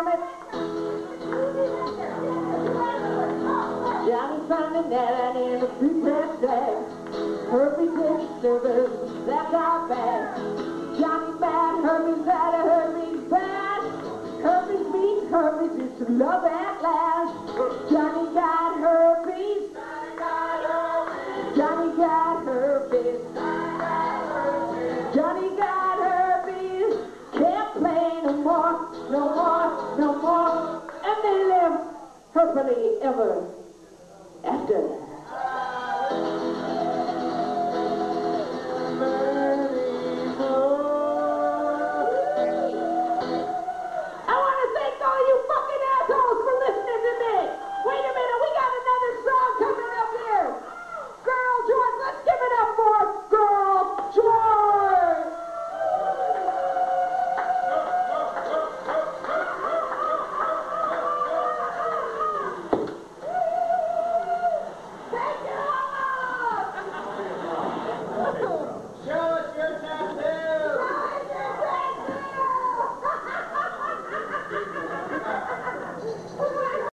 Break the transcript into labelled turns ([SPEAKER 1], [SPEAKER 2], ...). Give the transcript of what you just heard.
[SPEAKER 1] Kermit. Johnny Simon, that and the three tap flag. Herbie Dick, Silver, that's our bad. Johnny Bad, Herbie's bad, of Herbie's bad. Herbie's mean, Herbie's used to love at last. Johnny got Herbie's. Johnny got Herbie's. Johnny got Herbie's. Can't play no more, no more properly ever after.